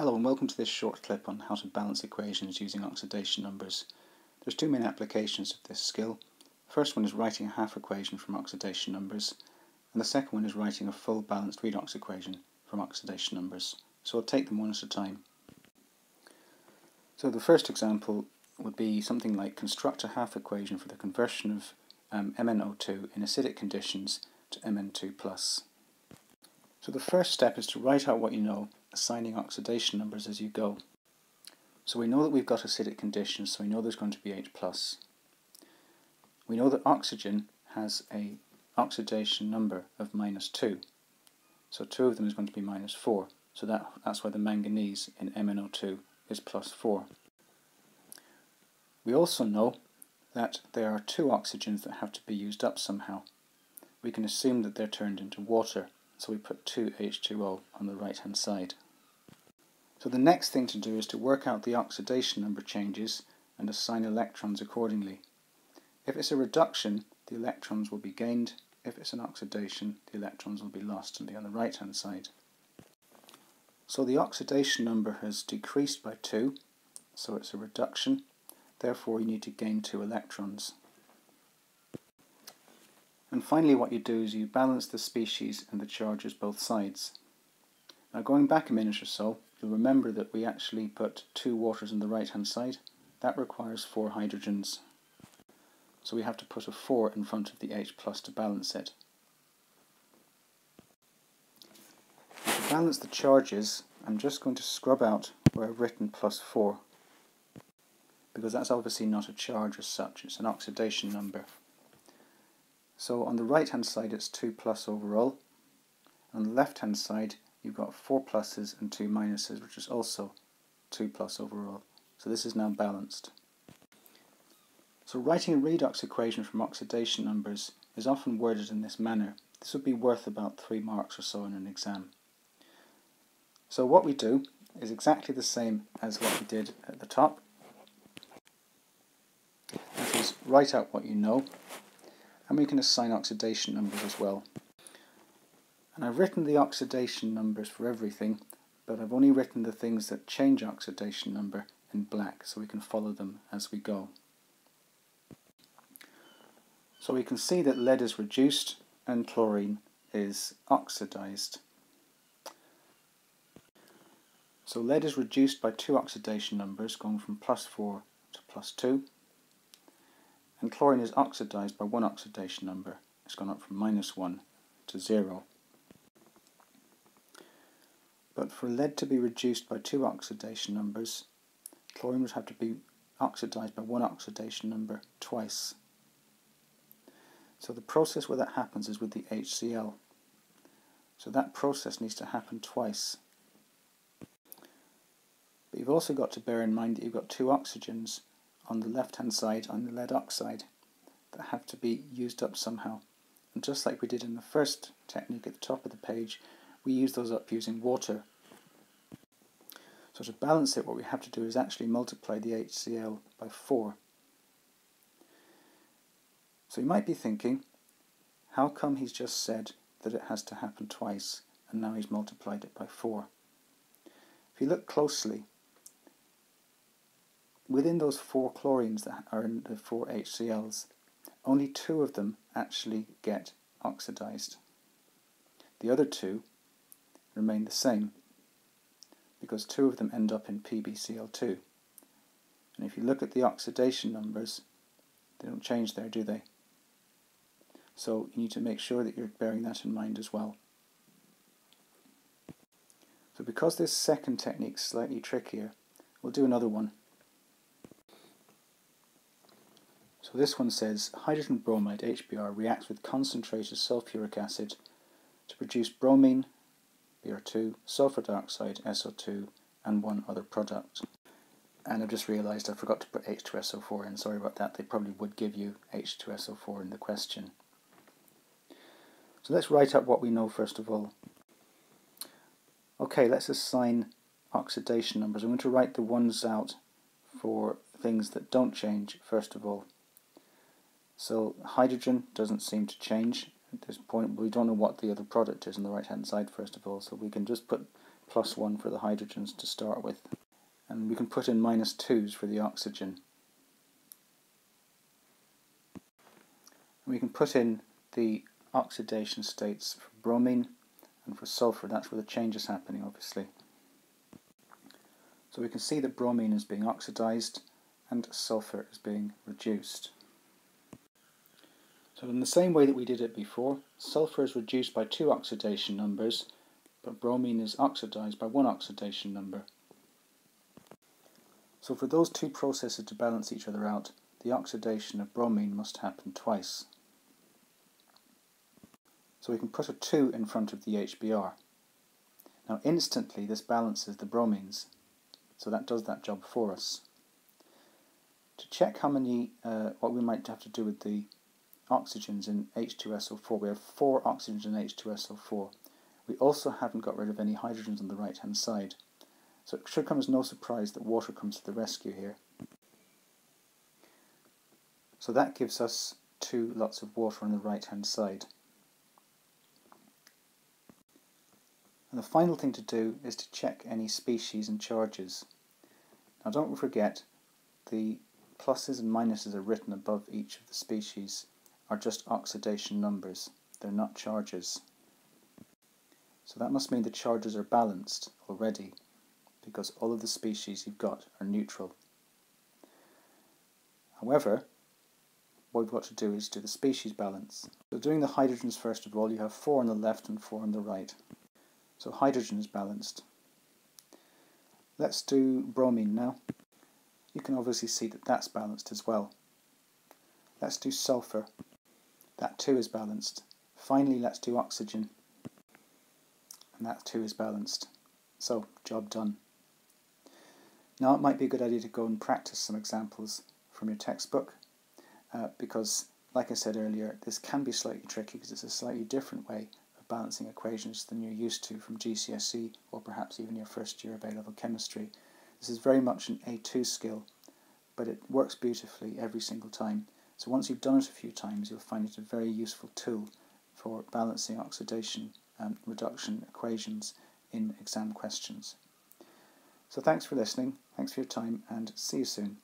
Hello and welcome to this short clip on how to balance equations using oxidation numbers. There's two main applications of this skill. The first one is writing a half equation from oxidation numbers and the second one is writing a full balanced redox equation from oxidation numbers. So I'll take them one at a time. So the first example would be something like construct a half equation for the conversion of um, MnO2 in acidic conditions to Mn2+. So the first step is to write out what you know, assigning oxidation numbers as you go. So we know that we've got acidic conditions, so we know there's going to be H+. Plus. We know that oxygen has a oxidation number of minus 2. So 2 of them is going to be minus 4. So that, that's why the manganese in MnO2 is plus 4. We also know that there are two oxygens that have to be used up somehow. We can assume that they're turned into water so we put 2H2O on the right hand side. So the next thing to do is to work out the oxidation number changes and assign electrons accordingly. If it's a reduction, the electrons will be gained. If it's an oxidation, the electrons will be lost and be on the right hand side. So the oxidation number has decreased by 2, so it's a reduction. Therefore you need to gain 2 electrons. And finally what you do is you balance the species and the charges both sides. Now going back a minute or so, you'll remember that we actually put two waters on the right hand side. That requires four hydrogens. So we have to put a 4 in front of the H plus to balance it. Now to balance the charges, I'm just going to scrub out where I've written plus 4 because that's obviously not a charge as such, it's an oxidation number. So on the right hand side it's 2 plus overall. On the left hand side you've got 4 pluses and 2 minuses which is also 2 plus overall. So this is now balanced. So writing a redox equation from oxidation numbers is often worded in this manner. This would be worth about 3 marks or so in an exam. So what we do is exactly the same as what we did at the top. That is, write out what you know and we can assign oxidation numbers as well. And I've written the oxidation numbers for everything, but I've only written the things that change oxidation number in black, so we can follow them as we go. So we can see that lead is reduced and chlorine is oxidized. So lead is reduced by two oxidation numbers, going from plus 4 to plus 2 and chlorine is oxidized by one oxidation number. It's gone up from minus 1 to 0. But for lead to be reduced by two oxidation numbers, chlorine would have to be oxidized by one oxidation number twice. So the process where that happens is with the HCl. So that process needs to happen twice. But you've also got to bear in mind that you've got two oxygens on the left hand side on the lead oxide that have to be used up somehow. And just like we did in the first technique at the top of the page, we use those up using water. So to balance it, what we have to do is actually multiply the HCl by 4. So you might be thinking, how come he's just said that it has to happen twice, and now he's multiplied it by 4? If you look closely, within those four chlorines that are in the four HCl's, only two of them actually get oxidized. The other two remain the same because two of them end up in PbCl2. And if you look at the oxidation numbers, they don't change there, do they? So you need to make sure that you're bearing that in mind as well. So because this second technique is slightly trickier, we'll do another one. So this one says hydrogen bromide HBr reacts with concentrated sulfuric acid to produce bromine Br2, sulfur dioxide SO2 and one other product. And I've just realised I forgot to put H2SO4 in, sorry about that, they probably would give you H2SO4 in the question. So let's write up what we know first of all. Okay, let's assign oxidation numbers. I'm going to write the ones out for things that don't change first of all. So hydrogen doesn't seem to change at this point. We don't know what the other product is on the right hand side first of all, so we can just put plus 1 for the hydrogens to start with. And we can put in minus 2s for the oxygen. And we can put in the oxidation states for bromine and for sulfur. That's where the change is happening, obviously. So we can see that bromine is being oxidized and sulfur is being reduced. So in the same way that we did it before, sulfur is reduced by two oxidation numbers, but bromine is oxidized by one oxidation number. So for those two processes to balance each other out, the oxidation of bromine must happen twice. So we can put a 2 in front of the HBr. Now instantly this balances the bromines, so that does that job for us. To check how many, uh, what we might have to do with the oxygens in H2SO4. We have four oxygens in H2SO4. We also haven't got rid of any hydrogens on the right hand side. So it should come as no surprise that water comes to the rescue here. So that gives us two lots of water on the right hand side. And the final thing to do is to check any species and charges. Now don't forget the pluses and minuses are written above each of the species are just oxidation numbers. They're not charges. So that must mean the charges are balanced already because all of the species you've got are neutral. However, what we've got to do is do the species balance. So doing the hydrogens first of all, you have four on the left and four on the right. So hydrogen is balanced. Let's do bromine now. You can obviously see that that's balanced as well. Let's do sulfur. That too is balanced. Finally, let's do oxygen. And that too is balanced. So, job done. Now it might be a good idea to go and practice some examples from your textbook uh, because, like I said earlier, this can be slightly tricky because it's a slightly different way of balancing equations than you're used to from GCSE or perhaps even your first year of A-level chemistry. This is very much an A2 skill, but it works beautifully every single time. So once you've done it a few times, you'll find it a very useful tool for balancing oxidation and reduction equations in exam questions. So thanks for listening, thanks for your time, and see you soon.